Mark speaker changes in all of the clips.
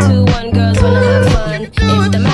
Speaker 1: Two one girls wanna have fun. If the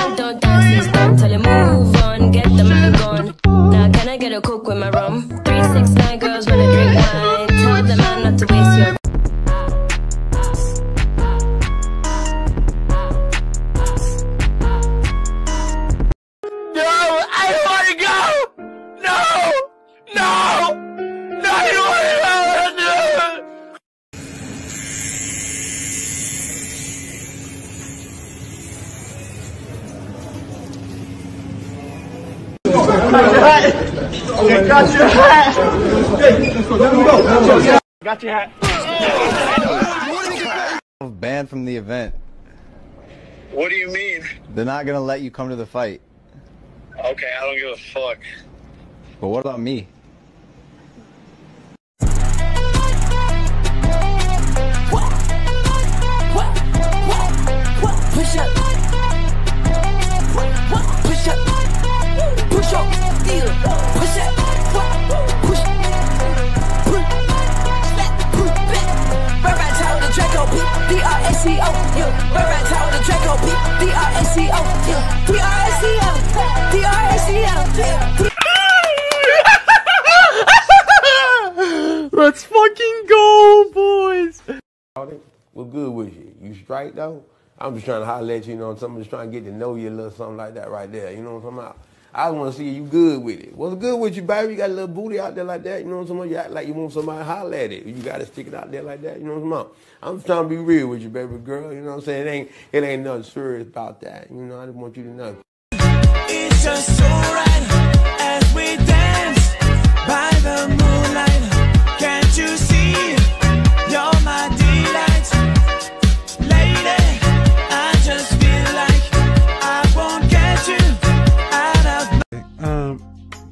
Speaker 2: Got your hat. Got your hat.
Speaker 3: Banned from the event.
Speaker 4: What do you mean?
Speaker 3: They're not gonna let you come to the fight.
Speaker 4: Okay, I don't give a fuck.
Speaker 3: But what about me?
Speaker 5: Push up.
Speaker 6: What's good with you? You straight though? I'm just trying to holler at you, you know, I'm just trying to get to know you a little something like that right there. You know what I'm talking about? I want to see you good with it. What's good with you, baby? You got a little booty out there like that. You know what I'm talking about? You act like you want somebody to holler at it. You got to stick it out there like that. You know what I'm talking about? I'm just trying to be real with you, baby girl. You know what I'm saying? It ain't, it ain't nothing serious about that. You know, I just want you to know.
Speaker 5: It's just so right as we dance by the moonlight.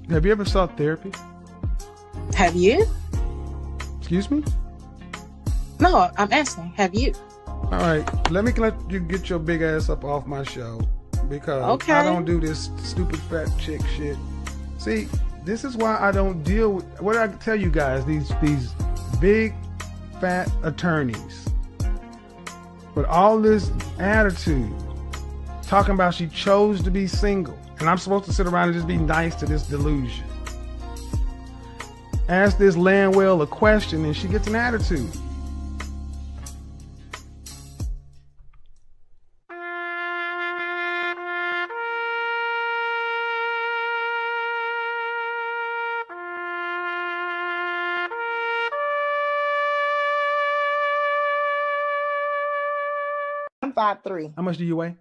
Speaker 7: Have you ever sought therapy?
Speaker 8: Have you?
Speaker 7: Excuse me?
Speaker 8: No, I'm asking. Have you?
Speaker 7: All right, let me let you get your big ass up off my show because
Speaker 8: Okay.
Speaker 7: I don't do this stupid fat chick shit. See, this is why I don't deal with what I tell you guys. These these big fat attorneys with all this attitude, talking about she chose to be single, and I'm supposed to sit around and just be nice to this delusion. Ask this Landwell a question, and she gets an attitude.
Speaker 9: I'm five three.
Speaker 7: How much do you weigh?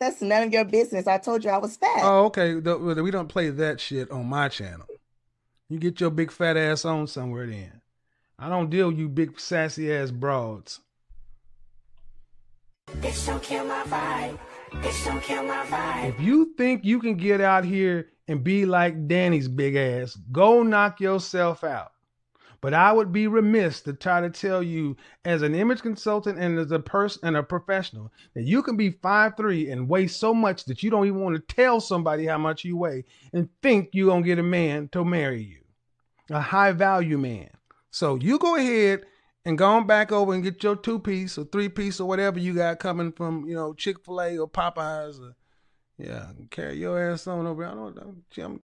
Speaker 9: That's none of your business. I told you I was fat.
Speaker 7: Oh, okay. The- We don't play that shit on my channel. You get your big fat ass on somewhere then. I don't deal with you big sassy ass broads.
Speaker 5: Bitch, don't kill my vibe. Bitch, don't kill my vibe.
Speaker 7: If you think you can get out here and be like Danny's big ass, go knock yourself out. But I would be remiss to try to tell you, as an image consultant and as a person and a professional, that you can be 5'3 and weigh so much that you don't even want to tell somebody how much you weigh and think you're going to get a man to marry you, a high value man. So you go ahead and go on back over and get your two piece or three piece or whatever you got coming from, you know, Chick fil A or Popeyes or yeah, carry your ass on over. I don't know. I'm,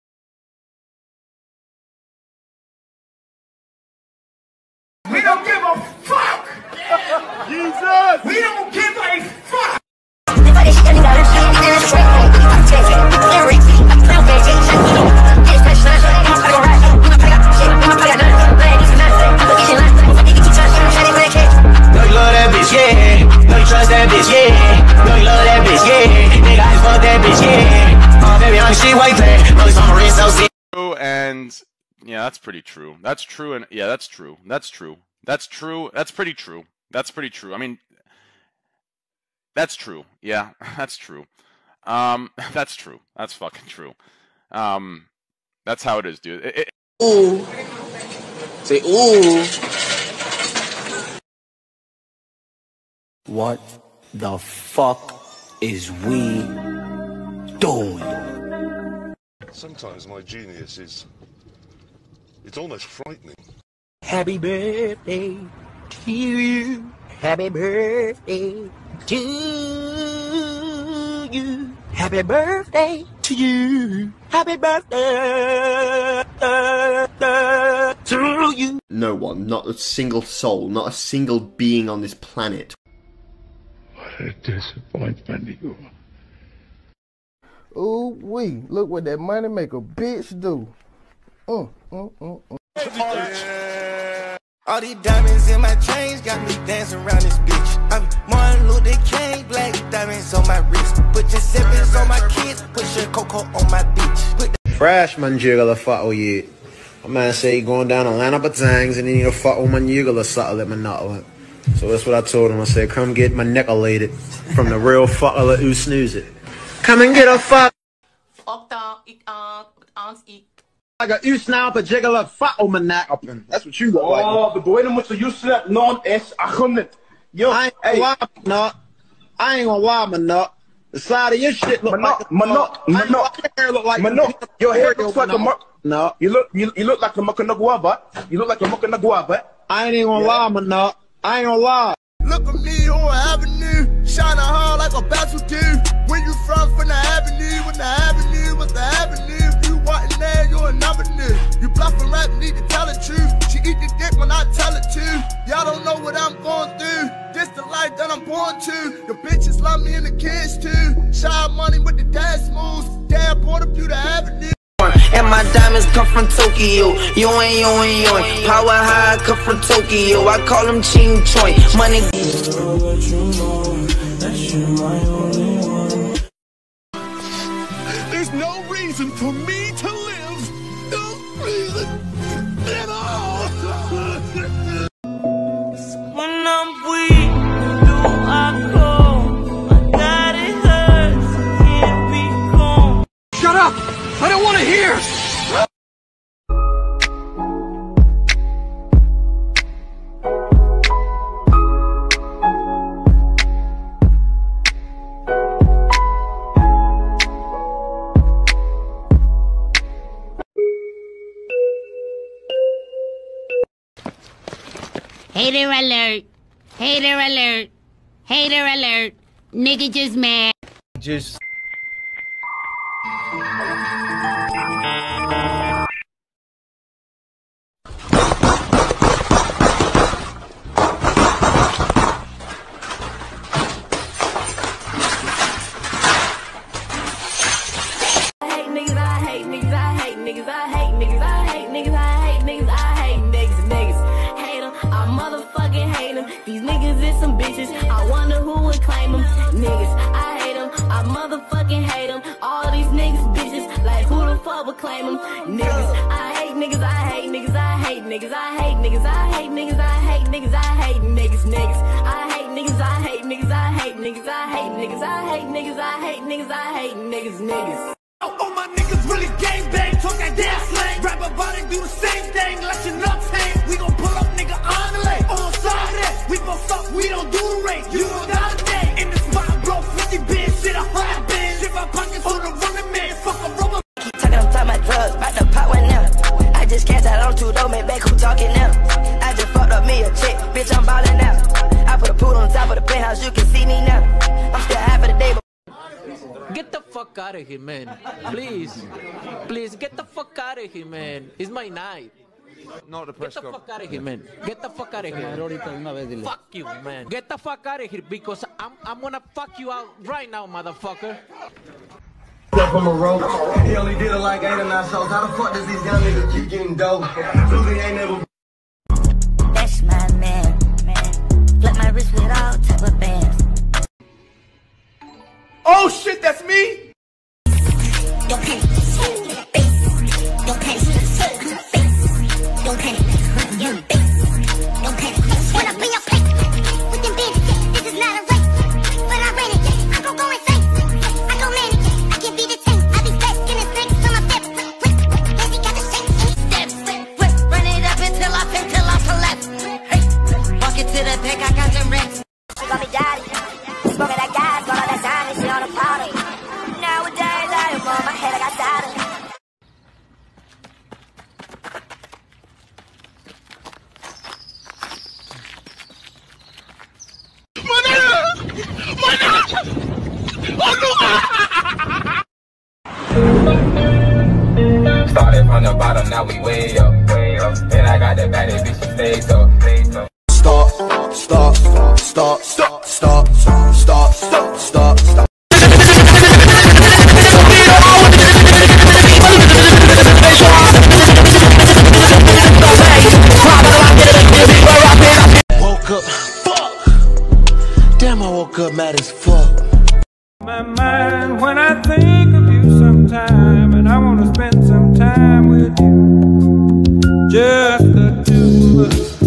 Speaker 5: We don't give a fuck. Jesus. We don't give a fuck.
Speaker 10: Know you love that bitch, yeah. Know you trust that bitch, yeah. Know you love that bitch, yeah. Nigga, I fuck that bitch, yeah. Oh, baby, I'm she white tag. Rolling on my wrist, so sick.
Speaker 11: And yeah, that's pretty true. That's true, and yeah, that's true. That's true. That's true. That's pretty true. That's pretty true. I mean, that's true. Yeah, that's true. Um, that's true. That's fucking true. Um, that's how it is, dude. It, it,
Speaker 10: Ooh. Say ooh.
Speaker 12: What the fuck is we doing?
Speaker 13: Sometimes my genius is. It's almost frightening.
Speaker 12: Happy birthday to you. Happy birthday to you. Happy birthday to you. Happy birthday to you.
Speaker 14: No one, not a single soul, not a single being on this planet.
Speaker 15: What a disappointment you are.
Speaker 16: Ooh wee, look what that money maker bitch do. Mm, mm, mm, mm.
Speaker 17: All these diamonds in my chains got me dancing around this bitch. I'm Martin Luther King, black diamonds on my wrist. Put your zippers on my kids, put your cocoa on my bitch. Put
Speaker 18: Fresh man jiggle fuck with you. A man say he going down a line up of tangs and he need to fuck with my jiggle or something let me know. So that's what I told him. I said, come get my neckolated from the real fucker who snooze it. Come and get a fuck.
Speaker 8: Fuck down, ik aan, ans ik.
Speaker 18: Like a usnaap, a jiggle, fat on my neck up. That's what you look like.
Speaker 2: Oh, the boy moet je slap non is 800. Yo,
Speaker 18: I ain't gonna lie, no. I ain't gonna lie, man, no. The side of your shit look
Speaker 2: Manok,
Speaker 18: like
Speaker 2: Manok,
Speaker 18: I ain't
Speaker 2: Manok.
Speaker 18: gonna- your hair look like
Speaker 2: Manok, your hair looks like a
Speaker 18: Manok.
Speaker 2: muck.
Speaker 18: No.
Speaker 2: You look, you, you look like a guava. You look like a guava.
Speaker 18: I ain't even gonna lie, man, no. I ain't gonna lie.
Speaker 17: Look at me on Avenue, shining hard like a bachelor do. Where you from? From the Avenue, when the Avenue was the Avenue. You walking there, you an avenue. You bluffing rap, need to tell the truth. She eat the dick when I tell it to. Y'all don't know what I'm going through. This the life that I'm born to. The bitches love me and the kids too. Shy money with the dash moves. Dad bought up you the Avenue.
Speaker 12: And my diamonds come from Tokyo. You ain't, you ain't, you ain't. Power high come from Tokyo. I call them Ching Choi. Money.
Speaker 17: There's no reason for me
Speaker 19: Hater alert. Hater alert. Hater alert. Nigga just mad.
Speaker 3: Just
Speaker 1: claim them? Niggas, I hate niggas, I hate niggas, I hate niggas, I hate niggas, I hate niggas, I hate niggas, I hate niggas, niggas. I hate niggas, I hate niggas, I hate niggas, I hate niggas, I hate niggas, I hate niggas, I hate niggas, niggas.
Speaker 17: Oh, all my niggas really gang bang, talk that damn slang. Rap about it, do the same thing, let your nuts hang. We gon' pull up, nigga, on the lane. On the side of that, we gon' fuck, we don't do the race. You don't got
Speaker 12: two, don't make back who talking now. I just fucked up me a chick, bitch, I'm ballin' out. I put a pool on top of the penthouse, you can see me now. I'm still high for the day, but
Speaker 20: Get the fuck out of here, man. Please. Please, get the fuck out of here, man. It's my night.
Speaker 21: Not the
Speaker 20: Get the fuck out of here, man. Get the fuck out of here. Fuck you, man. Get the fuck out of here because I'm, I'm gonna fuck you out right now, motherfucker.
Speaker 17: Up on the road. He only did it like eight or nine shows. How the fuck does these young niggas keep getting dope? Truly ain't never
Speaker 22: That's my man, man. Flip my wrist with all type of bands.
Speaker 17: Oh shit, that's me?
Speaker 22: Oh no! Started
Speaker 23: from the bottom, now we way up, way up. And I got the baddest bitch, she stays up.
Speaker 21: Música